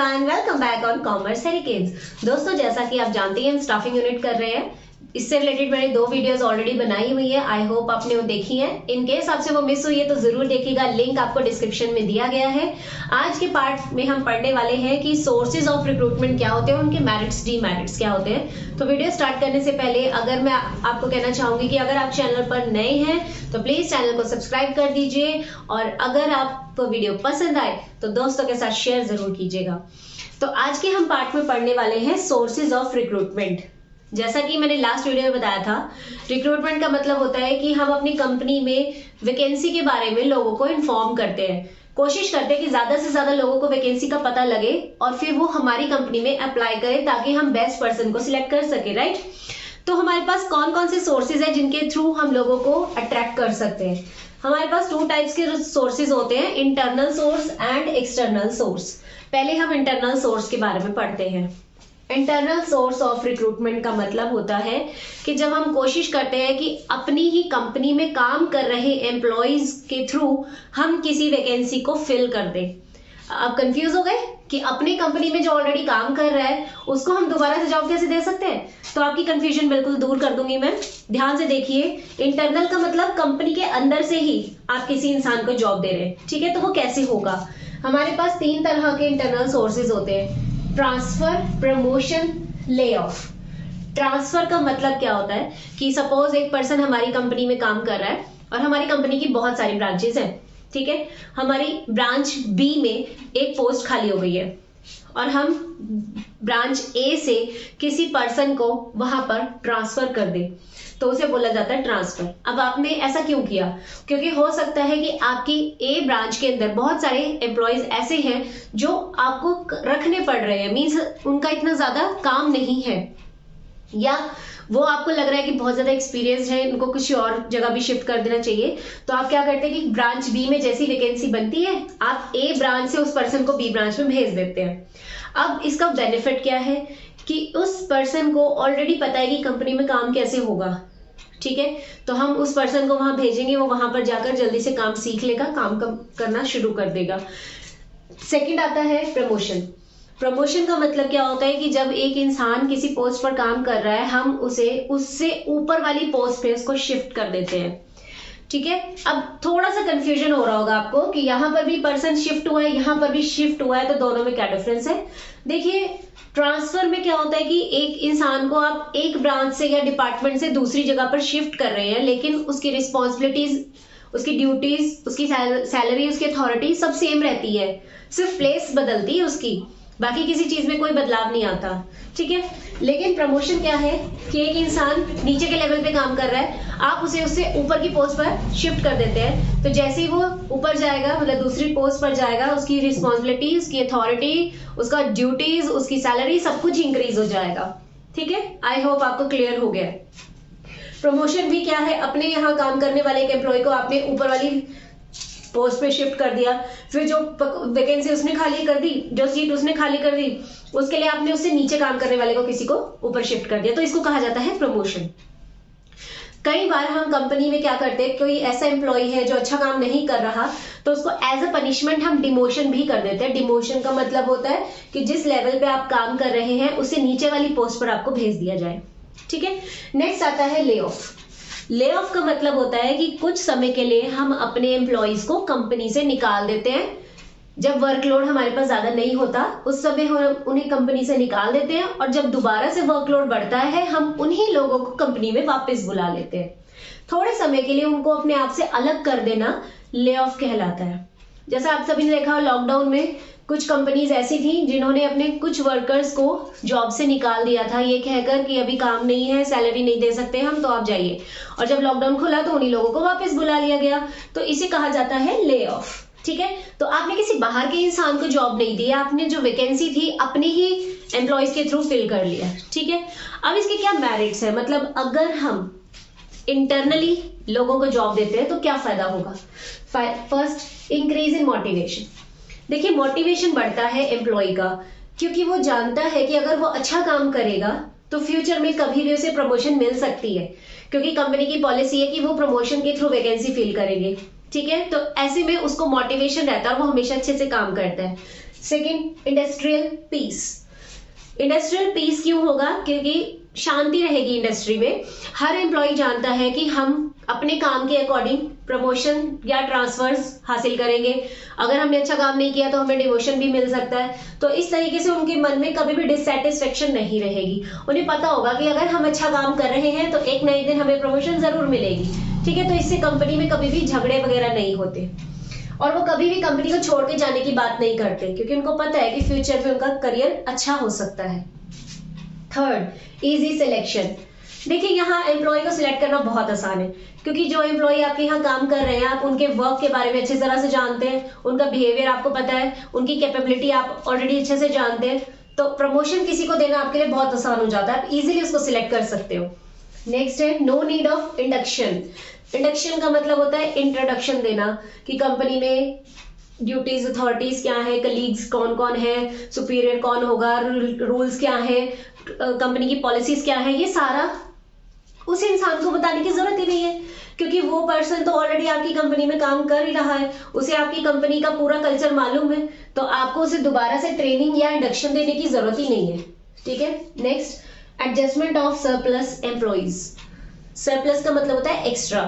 Everyone welcome back on commerce हेरिकेज दोस्तों, जैसा कि आप जानते हैं, हम स्टाफिंग यूनिट कर रहे हैं। इससे रिलेटेड मैंने दो वीडियोस ऑलरेडी बनाई हुई है। आई होप आपने वो देखी है। इन केस आपसे वो मिस हुई है तो ज़रूर देखिएगा। लिंक आपको डिस्क्रिप्शन में दिया गया है। आज के पार्ट में हम पढ़ने वाले हैं कि सोर्सेज ऑफ़ रिक्रूटमेंट क्या होते हैं उनके मेरिट्स डी मेरिट्स क्या होते हैं। तो वीडियो स्टार्ट करने से पहले अगर मैं आपको कहना चाहूँगी कि अगर आप चैनल पर नए हैं तो प्लीज़ चैनल को सब्सक्राइब कर दीजिए। और अगर आपको वीडियो पसंद आए तो दोस्तों के साथ शेयर ज़रूर कीजिएगा। तो आज के हम पार्ट में पढ़ने वाले हैं सोर्सेज ऑफ़ रिक्रूटमेंट जैसा कि मैंने लास्ट वीडियो में बताया था रिक्रूटमेंट का मतलब होता है कि हम अपनी कंपनी में वैकेंसी के बारे में लोगों को इन्फॉर्म करते हैं। कोशिश करते हैं कि ज़्यादा से ज़्यादा लोगों को वैकेंसी का पता लगे और फिर वो हमारी कंपनी में अप्लाई करें ताकि हम बेस्ट पर्सन को सिलेक्ट कर सके राइट तो हमारे पास कौन कौन से सोर्सेज है जिनके थ्रू हम लोगों को अट्रैक्ट कर सकते हैं? हमारे पास टू टाइप्स के सोर्सेज होते हैं internal source and external source पहले हम इंटरनल सोर्स के बारे में पढ़ते हैं। इंटरनल सोर्स ऑफ़ रिक्रूटमेंट का मतलब होता है कि जब हम कोशिश करते हैं कि अपनी ही कंपनी में काम कर रहे एम्प्लॉयज़ के थ्रू हम किसी वैकेंसी को फिल कर दें। आप कंफ्यूज हो गए कि अपनी कंपनी में जो ऑलरेडी काम कर रहा है, उसको हम दोबारा से जॉब कैसे दे सकते हैं? तो आपकी कंफ्यूजन बिल्कुल दूर कर दूँगी मैं। ध्यान से देखिए इंटरनल का मतलब कंपनी के अंदर से ही आप किसी इंसान को जॉब दे रहे हैं। ठीक है तो वो कैसे होगा? हमारे पास तीन तरह के इंटरनल सोर्सेज होते हैं। Transfer, promotion lay off transfer का मतलब क्या होता है? कि सपोज़ एक पर्सन हमारी कंपनी में काम कर रहा है और हमारी कंपनी की बहुत सारी ब्रांचेस हैं, ठीक है? हमारी ब्रांच बी में एक पोस्ट खाली हो गई है और हम ब्रांच ए से किसी पर्सन को वहाँ पर ट्रांसफ़र कर दे। तो उसे बोला जाता है ट्रांसफ़र अब आपने ऐसा क्यों किया? क्योंकि हो सकता है कि आपकी ए ब्रांच के अंदर बहुत सारे एम्प्लॉयज़ ऐसे हैं जो आपको रखने पड़ रहे हैं. मीन्स उनका इतना ज़्यादा काम नहीं है. या वो आपको लग रहा है कि बहुत ज़्यादा एक्सपीरियंस है उनको कुछ और जगह भी शिफ्ट कर देना चाहिए. तो आप क्या करते हैं कि ब्रांच बी में जैसी वैकेंसी बनती है, आप ए ब्रांच से उस पर्सन को बी ब्रांच में भेज देते हैं. अब इसका बेनिफिट क्या है? कि उस पर्सन को ऑलरेडी पता है कि कंपनी में काम कैसे होगा. ठीक है? तो हम उस पर्सन को वहाँ भेजेंगे, वो वहाँ पर जाकर जल्दी से काम सीख लेगा, काम करना शुरू कर देगा। सेकेंड आता है प्रमोशन प्रमोशन का मतलब क्या होता है कि जब एक इंसान किसी पोस्ट पर काम कर रहा है, हम उसे, उससे ऊपर वाली पोस्ट पे उसको शिफ्ट कर देते हैं। ठीक है? अब थोड़ा सा कंफ्यूजन हो रहा होगा आपको कि यहाँ पर भी पर्सन शिफ्ट हुआ है, यहाँ पर भी शिफ्ट हुआ है तो दोनों में क्या डिफरेंस है? देखिए ट्रांसफ़र में क्या होता है कि एक इंसान को आप एक ब्रांच से या डिपार्टमेंट से दूसरी जगह पर शिफ्ट कर रहे हैं, लेकिन उसकी रिस्पॉन्सिबिलिटीज उसकी ड्यूटीज़ उसकी सैलरी उसकी अथॉरिटी सब सेम रहती है। सिर्फ़ प्लेस बदलती है उसकी। बाकी किसी चीज़ में कोई बदलाव नहीं आता, ठीक है? लेकिन प्रमोशन क्या है कि एक इंसान नीचे के लेवल पे काम कर रहा है, आप उसे उससे ऊपर की पोस्ट पर शिफ्ट कर देते हैं। तो जैसे ही वो ऊपर जाएगा मतलब दूसरी पोस्ट पर जाएगा, उसकी रिस्पॉन्सिबिलिटी उसकी अथॉरिटी उसका ड्यूटीज़ उसकी सैलरी सब कुछ इंक्रीज हो जाएगा, ठीक है? आई होप आपको क्लियर हो गया। प्रमोशन भी क्या है? अपने यहाँ काम करने वाले एक एम्प्लॉय को आपने ऊपर वाली पोस्ट पे शिफ्ट कर दिया। फिर जो वैकेंसी उसने खाली कर दी, जो सीट उसने खाली कर दी, उसके लिए आपने उससे नीचे काम करने वाले को किसी को ऊपर शिफ्ट कर दिया। तो इसको कहा जाता है प्रमोशन कई बार हम कंपनी में क्या करते हैं, कोई ऐसा एम्प्लॉय है जो अच्छा काम नहीं कर रहा तो उसको एज अ पनिशमेंट हम डिमोशन भी कर देते हैं। डिमोशन का मतलब होता है कि जिस लेवल पे आप काम कर रहे हैं, उसे नीचे वाली पोस्ट पर आपको भेज दिया जाए। ठीक है? नेक्स्ट आता है ले ऑफ़ ले ऑफ़ का मतलब होता है कि कुछ समय के लिए हम अपने एम्प्लॉयज़ को कंपनी से निकाल देते हैं। जब वर्कलोड हमारे पास ज़्यादा नहीं होता, उस समय हम उन्हें कंपनी से निकाल देते हैं और जब दोबारा से वर्कलोड बढ़ता है, हम उन्हीं लोगों को कंपनी में वापस बुला लेते हैं। थोड़े समय के लिए उनको अपने आप से अलग कर देना ले ऑफ़ कहलाता है। जैसा आप सभी ने देखा लॉकडाउन में कुछ कंपनीज़ ऐसी थी जिन्होंने अपने कुछ वर्कर्स को जॉब से निकाल दिया था। ये कहकर कि अभी काम नहीं है सैलरी नहीं दे सकते हम तो आप जाइए। और जब लॉकडाउन खुला तो उन्हीं लोगों को वापस बुला लिया गया। तो इसे कहा जाता है ले ऑफ़ ठीक है? तो आपने किसी बाहर के इंसान को जॉब नहीं दी, आपने जो वैकेंसी थी अपने ही एम्प्लॉयज़ के थ्रू फिल कर लिया, ठीक है? अब इसके क्या मेरिट्स है? मतलब अगर हम इंटरनली लोगों को जॉब देते हैं तो क्या फ़ायदा होगा? फ़र्स्ट इंक्रीज इन मोटिवेशन देखिए मोटिवेशन बढ़ता है एम्प्लॉय का, क्योंकि वो जानता है कि अगर वो अच्छा काम करेगा तो फ्यूचर में कभी भी उसे प्रमोशन मिल सकती है। क्योंकि कंपनी की पॉलिसी है कि वो प्रमोशन के थ्रू वैकेंसी फिल करेंगे। ठीक है? तो ऐसे में उसको मोटिवेशन रहता है और वो हमेशा अच्छे से काम करता है। Second industrial peace industrial peace क्यों होगा? क्योंकि शांति रहेगी इंडस्ट्री में। हर एम्प्लॉय जानता है कि हम अपने काम के अकॉर्डिंग प्रमोशन या ट्रांसफर्स हासिल करेंगे। अगर हमने अच्छा काम नहीं किया तो हमें डिमोशन भी मिल सकता है। तो इस तरीके से उनके मन में कभी भी डिससेटिस्फेक्शन नहीं रहेगी। उन्हें पता होगा कि अगर हम अच्छा काम कर रहे हैं तो एक नए दिन हमें प्रमोशन ज़रूर मिलेगी। ठीक है तो इससे कंपनी में कभी भी झगड़े वगैरह नहीं होते। और वो कभी भी कंपनी को छोड़ के जाने की बात नहीं करते, क्योंकि उनको पता है कि फ्यूचर में उनका करियर अच्छा हो सकता है। थर्ड इजी सिलेक्शन देखिए, यहाँ एम्प्लॉय को सिलेक्ट करना बहुत आसान है, क्योंकि जो एम्प्लॉय आपके यहाँ काम कर रहे हैं, आप उनके वर्क के बारे में अच्छी तरह से जानते हैं, उनका बिहेवियर आपको पता है, उनकी कैपेबिलिटी आप ऑलरेडी अच्छे से जानते हैं तो प्रमोशन किसी को देना आपके लिए बहुत आसान हो जाता है, आप इजीली उसको सिलेक्ट कर सकते हो। नेक्स्ट है no need of induction induction का मतलब होता है इंट्रोडक्शन देना, कि कंपनी में ड्यूटीज़ अथॉरिटीज क्या है कलीग्स कौन कौन है सुपीरियर कौन होगा रूल्स क्या है कंपनी की पॉलिसीज़ क्या है, ये सारा उस इंसान को बताने की ज़रूरत ही नहीं है। क्योंकि वो पर्सन तो ऑलरेडी आपकी कंपनी में काम कर ही रहा है, उसे आपकी कंपनी का पूरा कल्चर मालूम है तो आपको उसे दोबारा से ट्रेनिंग या इंडक्शन देने की ज़रूरत ही नहीं है। ठीक है? Next adjustment of surplus employees surplus का मतलब होता है एक्स्ट्रा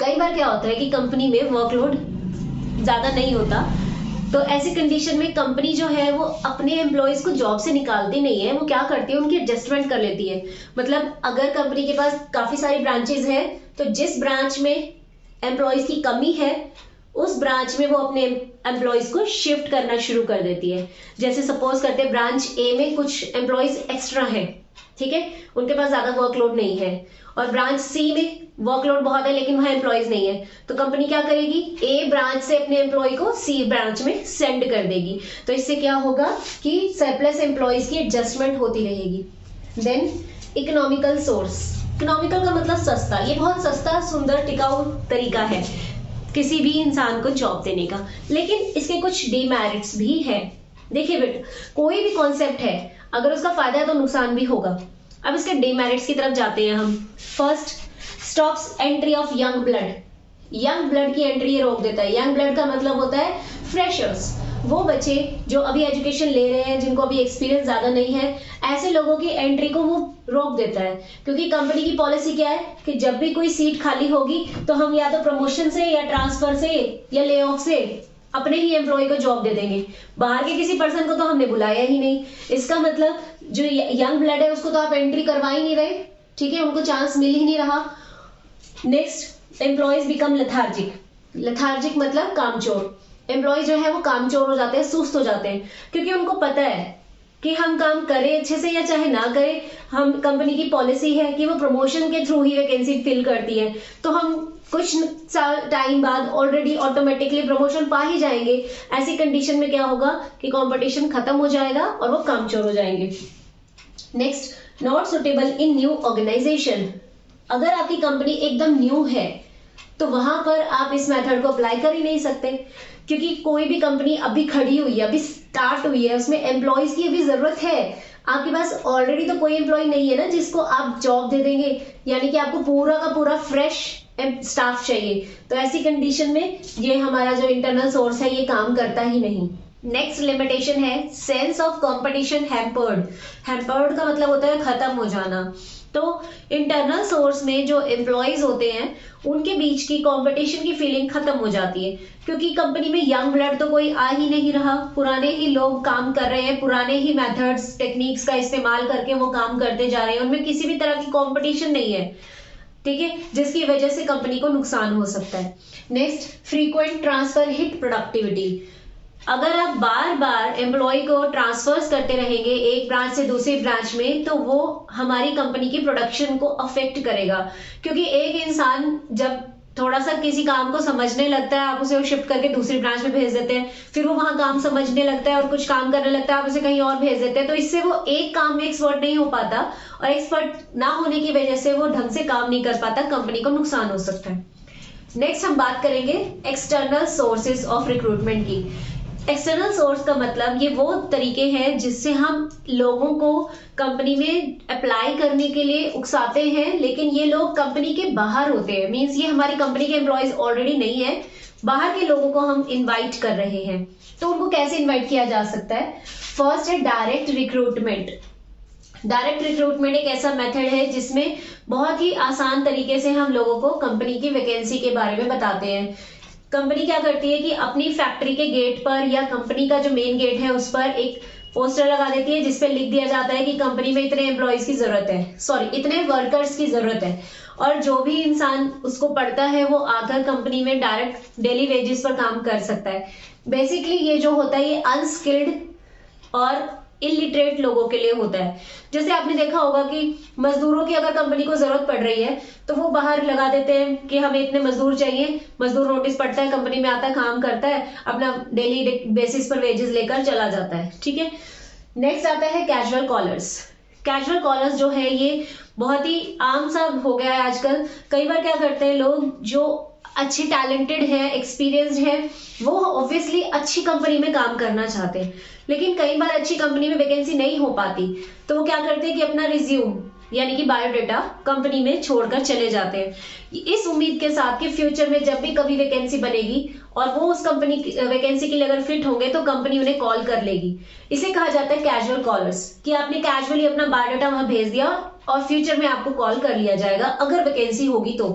कई बार क्या होता है कि कंपनी में वर्कलोड ज़्यादा नहीं होता। तो ऐसी कंडीशन में कंपनी जो है, वो अपने एम्प्लॉयज़ को जॉब से निकालती नहीं है। वो क्या करती है? उनकी एडजस्टमेंट कर लेती है। मतलब अगर कंपनी के पास काफ़ी सारी ब्रांचेज है तो जिस ब्रांच में एम्प्लॉयज़ की कमी है, उस ब्रांच में वो अपने एम्प्लॉयज़ को शिफ्ट करना शुरू कर देती है। जैसे सपोज़ करते ब्रांच ए में कुछ एम्प्लॉयज़ एक्स्ट्रा है। ठीक है? उनके पास ज़्यादा वर्कलोड नहीं है। और ब्रांच सी में वर्कलोड बहुत है, लेकिन वहाँ एम्प्लॉयज़ नहीं है। तो कंपनी क्या करेगी? ए ब्रांच से अपने एम्प्लॉय को सी ब्रांच में सेंड कर देगी। तो इससे क्या होगा कि सरप्लस एम्प्लॉयज़ की एडजस्टमेंट होती रहेगी। देन इकोनॉमिकल सोर्स इकोनॉमिकल का मतलब सस्ता। ये बहुत सस्ता, सुंदर, टिकाऊ तरीका है किसी भी इंसान को जॉब देने का। लेकिन इसके कुछ डीमेरिट्स भी है। देखिए बेटा, कोई भी कॉन्सेप्ट है अगर उसका फ़ायदा है तो नुकसान भी होगा। अब इसके डीमेरिट्स की तरफ़ जाते हैं हम। First stops entry of young blood young blood की एंट्री ये रोक देता है। यंग ब्लड का मतलब होता है फ्रेशर्स वो बच्चे जो अभी एजुकेशन ले रहे हैं, जिनको अभी एक्सपीरियंस ज़्यादा नहीं है, ऐसे लोगों की एंट्री को वो रोक देता है। क्योंकि कंपनी की पॉलिसी क्या है कि जब भी कोई सीट खाली होगी तो हम या तो प्रमोशन से या ट्रांसफ़र से या ले ऑफ़ से अपने ही एम्प्लॉय को जॉब दे देंगे। बाहर के किसी पर्सन को तो हमने बुलाया ही नहीं। इसका मतलब जो यंग ब्लड है, उसको तो आप एंट्री करवा ही नहीं रहे। ठीक है, उनको चांस मिल ही नहीं रहा। Next employees become lethargic lethargic मतलब कामचोर। एम्प्लॉय जो है, वो कामचोर हो जाते हैं, सुस्त हो जाते हैं। क्योंकि उनको पता है कि हम काम करें अच्छे से या चाहे ना करें, हम कंपनी की पॉलिसी है कि वो प्रमोशन के थ्रू ही वैकेंसी फिल करती है। तो हम कुछ साल टाइम बाद ऑलरेडी ऑटोमेटिकली प्रमोशन पा ही जाएँगे। ऐसी कंडीशन में क्या होगा कि कंपटीशन खत्म हो जाएगा और वो कामचोर हो जाएँगे। Next not suitable in new organisation अगर आपकी कंपनी एकदम न्यू है तो वहाँ पर आप इस मेथड को अप्लाई कर ही नहीं सकते। क्योंकि कोई भी कंपनी अभी खड़ी हुई है, अभी स्टार्ट हुई है, उसमें एम्प्लॉयज़ की अभी ज़रूरत है। आपके पास ऑलरेडी तो कोई एम्प्लॉय नहीं है ना जिसको आप जॉब दे देंगे। यानी कि आपको पूरा का पूरा फ्रेश स्टाफ चाहिए। तो ऐसी कंडीशन में ये हमारा जो इंटरनल सोर्स है, ये काम करता ही नहीं। नेक्स्ट लिमिटेशन है sense of competition hampered hampered का मतलब होता है खत्म हो जाना। तो इंटरनल सोर्स में जो एम्प्लॉयज़ होते हैं, उनके बीच की कंपटीशन की फीलिंग खत्म हो जाती है। क्योंकि कंपनी में यंग ब्लड तो कोई आ ही नहीं रहा। पुराने ही लोग काम कर रहे हैं, पुराने ही मेथड्स टेक्निक्स का इस्तेमाल करके वो काम करते जा रहे हैं। उनमें किसी भी तरह की कंपटीशन नहीं है। ठीक है? जिसकी वजह से कंपनी को नुकसान हो सकता है। Next frequent transfer hit productivity अगर आप बार बार एम्प्लॉय को ट्रांसफर्स करते रहेंगे एक ब्रांच से दूसरी ब्रांच में तो वो हमारी कंपनी की प्रोडक्शन को अफेक्ट करेगा। क्योंकि एक इंसान जब थोड़ा सा किसी काम को समझने लगता है, आप उसे शिफ्ट करके दूसरी ब्रांच में भेज देते हैं, फिर वो वहाँ काम समझने लगता है और कुछ काम करने लगता है, आप उसे कहीं और भेज देते हैं तो इससे वो एक काम में एक्सपर्ट नहीं हो पाता और एक्सपर्ट ना होने की वजह से वो ढंग से काम नहीं कर पाता कंपनी को नुकसान हो सकता है। नेक्स्ट हम बात करेंगे एक्सटर्नल सोर्सेज ऑफ़ रिक्रूटमेंट की। एक्सटर्नल सोर्स का मतलब ये वो तरीके हैं जिससे हम लोगों को कंपनी में अप्लाई करने के लिए उकसाते हैं, लेकिन ये लोग कंपनी के बाहर होते हैं। मीन्स ये हमारी कंपनी के एम्प्लॉयज़ ऑलरेडी नहीं है। बाहर के लोगों को हम इनवाइट कर रहे हैं। तो उनको कैसे इनवाइट किया जा सकता है? फ़र्स्ट है डायरेक्ट रिक्रूटमेंट डायरेक्ट रिक्रूटमेंट एक ऐसा मेथड है जिसमें बहुत ही आसान तरीके से हम लोगों को कंपनी की वैकेंसी के बारे में बताते हैं। कंपनी क्या करती है कि अपनी फैक्ट्री के गेट पर या कंपनी का जो मेन गेट है, उस पर एक पोस्टर लगा देती है जिसपे लिख दिया जाता है कि कंपनी में इतने एम्प्लॉयज़ की ज़रूरत है। सॉरी इतने वर्कर्स की ज़रूरत है। और जो भी इंसान उसको पढ़ता है, वो आकर कंपनी में डायरेक्ट डेली वेजेस पर काम कर सकता है। बेसिकली ये जो होता है, ये अनस्किल्ड और इलिटरेट लोगों के लिए होता है। जैसे आपने देखा होगा कि मजदूरों की अगर कंपनी को ज़रूरत पड़ रही है तो वो बाहर लगा देते हैं कि हमें इतने मजदूर चाहिए। मजदूर नोटिस पड़ता है कंपनी में आता है, काम करता है, अपना डेली बेसिस पर वेजेस लेकर चला जाता है। ठीक है? नेक्स्ट आता है कैजुअल कॉलर्स कैजुअल कॉलर्स जो है, ये बहुत ही आम सा हो गया है आजकल। कई बार क्या करते हैं लोग, जो अच्छे टैलेंटेड है एक्सपीरियंस्ड है, वो ऑब्वियसली अच्छी कंपनी में काम करना चाहते हैं। लेकिन कई बार अच्छी कंपनी में वैकेंसी नहीं हो पाती। तो वो क्या करते हैं कि अपना रिज्यूम यानी कि बायोडेटा कंपनी में छोड़कर चले जाते हैं। इस उम्मीद के साथ कि फ्यूचर में जब भी कभी वैकेंसी बनेगी, और वो उस कंपनी वैकेंसी के लिए अगर फिट होंगे तो कंपनी उन्हें कॉल कर लेगी। इसे कहा जाता है कैजुअल कॉलर्स कि आपने कैजुअली अपना बायोडाटा वहाँ भेज दिया, और फ्यूचर में आपको कॉल कर लिया जाएगा, अगर वैकेंसी होगी तो।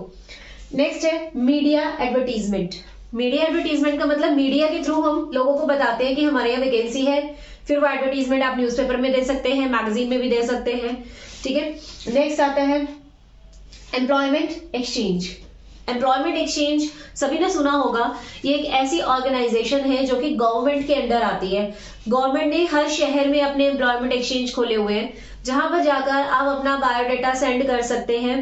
नेक्स्ट है मीडिया एडवर्टीजमेंट मीडिया एडवर्टीजमेंट का मतलब मीडिया के थ्रू हम लोगों को बताते हैं कि हमारे यहाँ वैकेंसी है। फिर वो एडवर्टीजमेंट आप न्यूज़पेपर में दे सकते हैं मैगजीन में भी दे सकते हैं। ठीक है? नेक्स्ट आता है एम्प्लॉयमेंट एक्सचेंज एम्प्लॉयमेंट एक्सचेंज सभी ने सुना होगा, ये एक ऐसी ऑर्गेनाइजेशन है जो कि गवर्नमेंट के अंडर आती है। गवर्नमेंट ने हर शहर में अपने एम्प्लॉयमेंट एक्सचेंज खोले हुए हैं, जहाँ पर जाकर आप अपना बायोडाटा सेंड कर सकते हैं।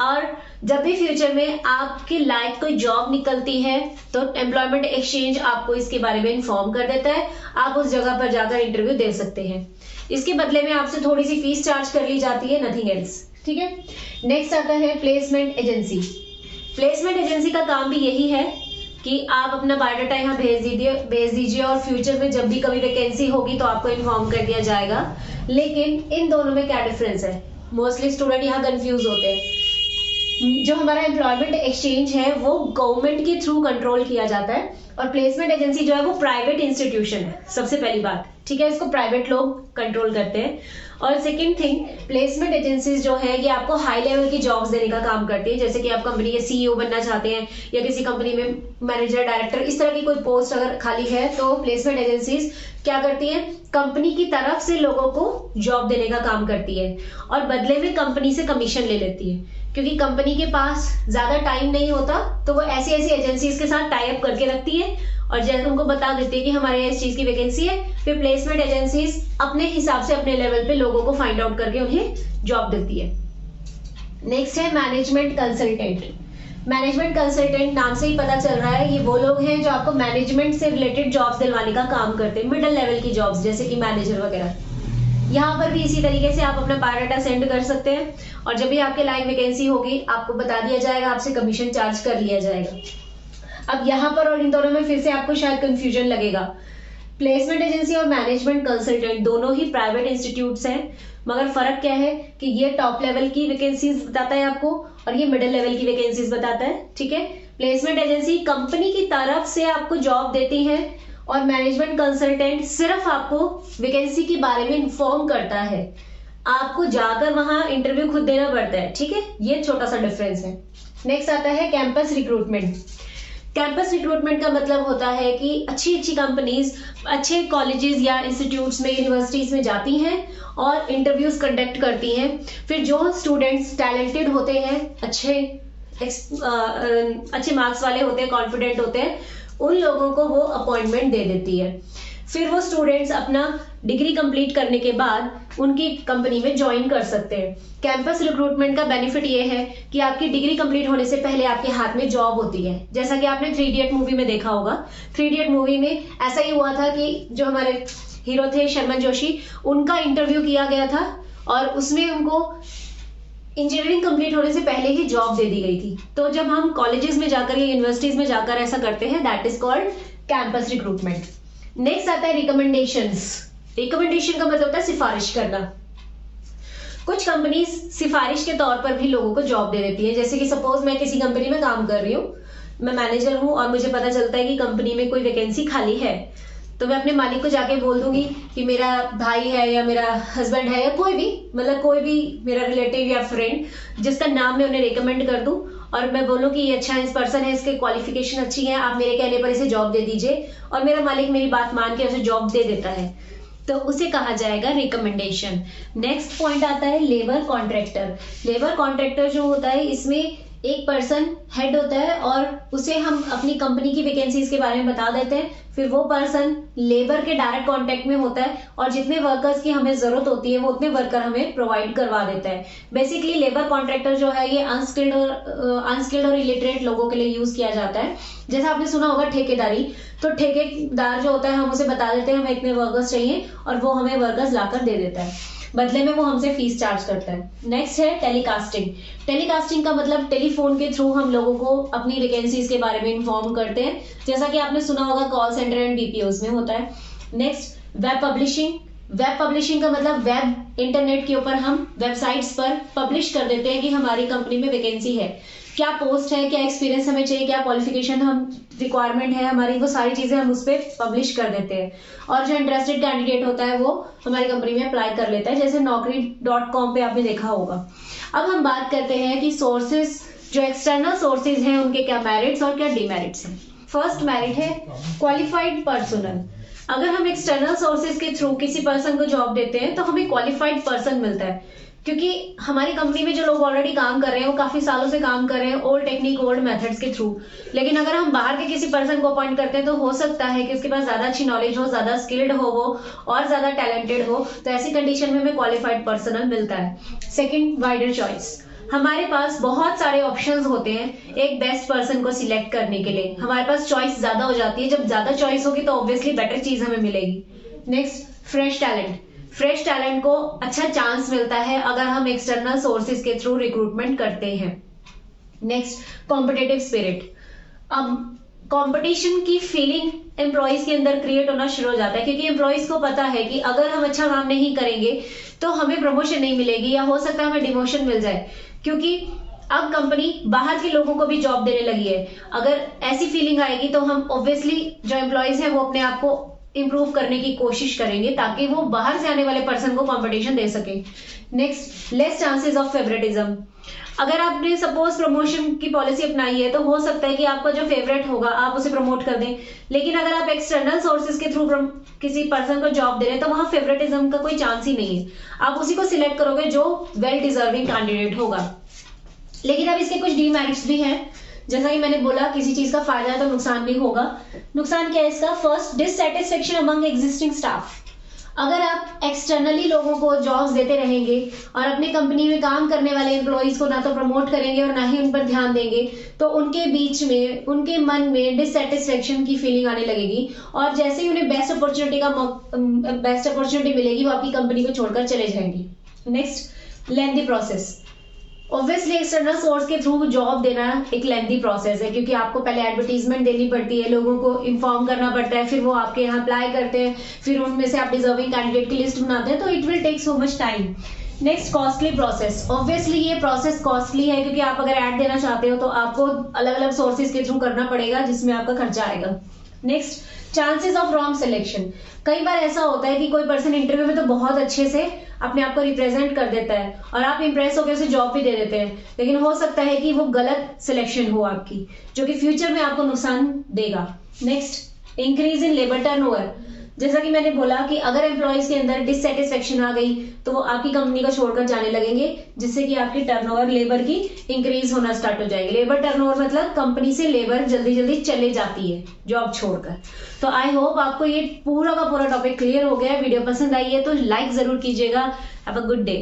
और जब भी फ्यूचर में आपके लाइक कोई जॉब निकलती है तो एम्प्लॉयमेंट एक्सचेंज आपको इसके बारे में इन्फॉर्म कर देता है। आप उस जगह पर जाकर इंटरव्यू दे सकते हैं। इसके बदले में आपसे थोड़ी सी फ़ीस चार्ज कर ली जाती है नथिंग एल्स ठीक है? नेक्स्ट आता है प्लेसमेंट एजेंसी प्लेसमेंट एजेंसी का काम भी यही है कि आप अपना बायोडाटा यहाँ भेज दीजिए भेज दीजिए और फ्यूचर में जब भी कभी वैकेंसी होगी तो आपको इन्फॉर्म कर दिया जाएगा। लेकिन इन दोनों में क्या डिफरेंस है? मोस्टली स्टूडेंट यहाँ कंफ्यूज होते हैं। जो हमारा एम्प्लॉयमेंट एक्सचेंज है, वो गवर्नमेंट के थ्रू कंट्रोल किया जाता है और प्लेसमेंट एजेंसी जो है, वो प्राइवेट इंस्टीट्यूशन है, सबसे पहली बात। ठीक है, इसको प्राइवेट लोग कंट्रोल करते हैं। और सेकंड थिंग प्लेसमेंट एजेंसीज जो है, ये आपको हाई लेवल की जॉब्स देने का काम करती है। जैसे कि आप कंपनी के सीईओ बनना चाहते हैं या किसी कंपनी में मैनेजर डायरेक्टर इस तरह की कोई पोस्ट अगर खाली है तो प्लेसमेंट एजेंसीज क्या करती है? कंपनी की तरफ़ से लोगों को जॉब देने का काम करती है और बदले में कंपनी से कमीशन ले लेती है। क्योंकि कंपनी के पास ज़्यादा टाइम नहीं होता तो वो ऐसी ऐसी एजेंसीज के साथ टाइप करके रखती है और जैसे उनको बता देती है कि हमारे इस चीज़ की वैकेंसी है, फिर प्लेसमेंट एजेंसीज अपने हिसाब से अपने लेवल पे लोगों को फाइंड आउट करके उन्हें जॉब देती है। नेक्स्ट है मैनेजमेंट कंसल्टेंट मैनेजमेंट कंसल्टेंट नाम से ही पता चल रहा है, ये वो लोग हैं जो आपको मैनेजमेंट से रिलेटेड जॉब्स दिलवाने का काम करते हैं मिडिल लेवल की जॉब्स जैसे कि मैनेजर वगैरह। यहाँ पर भी इसी तरीके से आप अपना बायोडाटा सेंड कर सकते हैं। और जब भी आपके लाइव वैकेंसी होगी, आपको बता दिया जाएगा, आपसे कमीशन चार्ज कर लिया जाएगा। अब यहाँ पर और इन दोनों में फिर से आपको शायद कंफ्यूजन लगेगा। प्लेसमेंट एजेंसी और मैनेजमेंट कंसल्टेंट दोनों ही प्राइवेट इंस्टीट्यूट हैं। मगर फ़र्क क्या है कि ये टॉप लेवल की वैकेंसीज बताता है आपको और ये मिडिल लेवल की वैकेंसीज बताता है, ठीक है? प्लेसमेंट एजेंसी कंपनी की तरफ़ से आपको जॉब देती है। और मैनेजमेंट कंसल्टेंट सिर्फ़ आपको वैकेंसी के बारे में इन्फॉर्म करता है। आपको जाकर वहाँ इंटरव्यू खुद देना पड़ता है ठीक है? ये छोटा सा डिफरेंस है। नेक्स्ट आता है कैंपस रिक्रूटमेंट कैंपस रिक्रूटमेंट का मतलब होता है कि अच्छी अच्छी कंपनीज़ अच्छे कॉलेजेस या इंस्टीट्यूट्स में यूनिवर्सिटीज में जाती हैं और इंटरव्यूज़ कंडक्ट करती हैं। फिर जो स्टूडेंट्स टैलेंटेड होते हैं अच्छे आ, अच्छे मार्क्स वाले होते हैं कॉन्फिडेंट होते हैं उन लोगों को वो अपॉइंटमेंट दे देती है। फिर वो स्टूडेंट्स अपना डिग्री कंप्लीट करने के बाद उनकी कंपनी में ज्वाइन कर सकते हैं। कैंपस रिक्रूटमेंट का बेनिफिट ये है कि आपकी डिग्री कंप्लीट होने से पहले आपके हाथ में जॉब होती है। जैसा कि आपने थ्री डियट मूवी में देखा होगा। थ्री डियट मूवी में ऐसा ही हुआ था कि जो हमारे हीरो थे शर्मन जोशी, उनका इंटरव्यू किया गया था और उसमें उनको इंजीनियरिंग कंप्लीट होने से पहले ही जॉब दे दी गई थी। तो जब हम कॉलेजेस में जाकर या यूनिवर्सिटीज में जाकर ऐसा करते हैं that is called campus recruitment next आता है रिकमेंडेशन रिकमेंडेशन का मतलब होता है सिफारिश करना। कुछ कंपनीज़ सिफारिश के तौर पर भी लोगों को जॉब दे देती है। जैसे कि सपोज़ मैं किसी कंपनी में काम कर रही हूँ, मैं मैनेजर हूँ और मुझे पता चलता है कि कंपनी में कोई वैकेंसी खाली है। तो मैं अपने मालिक को जाके बोल दूँगी कि मेरा भाई है या मेरा हस्बैंड है या कोई भी मतलब कोई भी मेरा रिलेटिव या फ्रेंड जिसका नाम मैं उन्हें रिकमेंड कर दूँ और मैं बोलूँ कि ये अच्छा इस पर्सन है, इसके क्वालिफिकेशन अच्छी है, आप मेरे कहने पर इसे जॉब दे दीजिए और मेरा मालिक मेरी बात मान के उसे जॉब दे देता है। तो उसे कहा जाएगा रिकमेंडेशन नेक्स्ट पॉइंट आता है लेबर कॉन्ट्रैक्टर लेबर कॉन्ट्रैक्टर जो होता है, इसमें एक पर्सन हेड होता है और उसे हम अपनी कंपनी की वैकेंसीज के बारे में बता देते हैं। फिर वो पर्सन लेबर के डायरेक्ट कांटेक्ट में होता है और जितने वर्कर्स की हमें ज़रूरत होती है, वो उतने वर्कर हमें प्रोवाइड करवा देता है। बेसिकली लेबर कॉन्ट्रैक्टर जो है, ये अनस्किल्ड और अनस्किल्ड और इलिटरेट लोगों के लिए यूज़ किया जाता है। जैसा आपने सुना होगा ठेकेदारी। तो ठेकेदार जो होता है, हम उसे बता देते हैं, हमें इतने वर्कर्स चाहिए और वो हमें वर्कर्स लाकर दे देता है। बदले में वो हमसे फ़ीस चार्ज करता है। नेक्स्ट है टेलीकास्टिंग टेलीकास्टिंग का मतलब टेलीफोन के थ्रू हम लोगों को अपनी वैकेंसीज के बारे में इन्फॉर्म करते हैं। जैसा कि आपने सुना होगा कॉल सेंटर एंड बीपीओ में होता है। Next web publishing web publishing का मतलब वेब इंटरनेट के ऊपर हम वेबसाइट्स पर पब्लिश कर देते हैं कि हमारी कंपनी में वैकेंसी है। क्या पोस्ट है, क्या एक्सपीरियंस हमें चाहिए, क्या क्वालिफिकेशन हम रिक्वायरमेंट है हमारी, वो सारी चीज़ें हम उस पर पब्लिश कर देते हैं। और जो इंटरेस्टेड कैंडिडेट होता है वो हमारी कंपनी में अप्लाई कर लेता है, जैसे नौकरी डॉट कॉम पे आपने देखा होगा। अब हम बात करते हैं कि सोर्सेज जो एक्सटर्नल सोर्सेज हैं, उनके क्या मेरिट्स और क्या डिमेरिट्स हैं। फ़र्स्ट मेरिट है क्वालिफाइड पर्सनल अगर हम एक्सटर्नल सोर्सेज के थ्रू किसी पर्सन को जॉब देते हैं तो हमें क्वालिफाइड पर्सन मिलता है। क्योंकि हमारी कंपनी में जो लोग ऑलरेडी काम कर रहे हैं, वो काफ़ी सालों से काम कर रहे हैं ओल्ड टेक्निक ओल्ड मेथड्स के थ्रू लेकिन अगर हम बाहर के किसी पर्सन को अपॉइंट करते हैं तो हो सकता है कि उसके पास ज़्यादा अच्छी नॉलेज हो, ज़्यादा स्किल्ड हो वो, और ज़्यादा टैलेंटेड हो तो ऐसी कंडीशन में हमें क्वालिफाइड पर्सनल मिलता है। सेकेंड वाइडर चॉइस हमारे पास बहुत सारे ऑप्शंस होते हैं एक बेस्ट पर्सन को सिलेक्ट करने के लिए। हमारे पास चॉइस ज़्यादा हो जाती है। जब ज़्यादा चॉइस होगी तो ऑब्वियसली बेटर चीज़ हमें मिलेगी। Next fresh talent fresh talent को अच्छा चांस मिलता है अगर हम एक्सटर्नल सोर्सेज के थ्रू रिक्रूटमेंट करते हैं। नेक्स्ट कॉम्पिटेटिव स्पिरिट अब कंपटीशन की फीलिंग एम्प्लॉयज़ के अंदर क्रिएट होना शुरू हो जाता है, क्योंकि एम्प्लॉयज़ को पता है कि अगर हम अच्छा काम नहीं करेंगे तो हमें प्रमोशन नहीं मिलेगी या हो सकता है हमें डिमोशन मिल जाए। क्योंकि अब कंपनी बाहर के लोगों को भी जॉब देने लगी है। अगर ऐसी फीलिंग आएगी तो हम ऑब्वियसली जो एम्प्लॉयज़ है वो अपने आप को इंप्रूव करने की कोशिश करेंगे ताकि वो बाहर से आने वाले पर्सन को कंपटीशन दे सके। Next less chances of favouritism अगर आपने सपोज़ प्रमोशन की पॉलिसी अपनाई है तो हो सकता है कि आपका जो फेवरेट होगा, आप उसे प्रमोट कर दें। लेकिन अगर आप एक्सटर्नल सोर्सेज के थ्रू किसी पर्सन को जॉब दे रहे हैं तो वहाँ फेवरेटिज्म का कोई चांस ही नहीं है। आप उसी को सिलेक्ट करोगे जो वेल डिजर्विंग कैंडिडेट होगा। लेकिन अब इसके कुछ डीमेरिट्स भी हैं। जैसा कि मैंने बोला, किसी चीज़ का फ़ायदा है तो नुकसान भी होगा। नुकसान क्या है इसका? First dissatisfaction among existing staff अगर आप एक्सटर्नली लोगों को जॉब्स देते रहेंगे और अपनी कंपनी में काम करने वाले एम्प्लॉयज़ को ना तो प्रमोट करेंगे और ना ही उन पर ध्यान देंगे तो उनके बीच में, उनके मन में डिससेटिस्फेक्शन की फीलिंग आने लगेगी। और जैसे ही उन्हें बेस्ट अपॉर्चुनिटी का बेस्ट अपॉर्चुनिटी मिलेगी, वो आपकी कंपनी को छोड़कर चले जाएँगे। Next lengthy process obviously external source के थ्रू जॉब देना एक लेंथी प्रोसेस है, क्योंकि आपको पहले एडवर्टीजमेंट देनी पड़ती है, लोगों को इन्फॉर्म करना पड़ता है, फिर वो आपके यहाँ अप्लाई करते हैं, फिर उनमें से आप डिजर्विंग कैंडिडेट की लिस्ट बनाते हैं तो it will take so much time next costly process obviously ये प्रोसेस कॉस्टली है, क्योंकि आप अगर एड देना चाहते हो तो आपको अलग अलग सोर्सेज के थ्रू करना पड़ेगा, जिसमें आपका खर्चा आएगा. Next chances of wrong selection कई बार ऐसा होता है कि कोई पर्सन इंटरव्यू में तो बहुत अच्छे से अपने आप को रिप्रेजेंट कर देता है और आप इंप्रेस होकर उसे जॉब भी दे देते हैं। लेकिन हो सकता है कि वो गलत सिलेक्शन हो आपकी, जो कि फ्यूचर में आपको नुकसान देगा। Next increase in labour turn जैसा कि मैंने बोला कि अगर एम्प्लॉयज़ के अंदर डिससेटिस्फेक्शन आ गई तो वो आपकी कंपनी को छोड़कर जाने लगेंगे, जिससे कि आपकी टर्नओवर लेबर की इंक्रीज होना स्टार्ट हो जाएगी। लेबर टर्नओवर मतलब कंपनी से लेबर जल्दी जल्दी चले जाती है जॉब छोड़कर। तो आई होप आपको ये पूरा का पूरा टॉपिक क्लियर हो गया है। वीडियो पसंद आई है तो लाइक ज़रूर कीजिएगा। Have a good day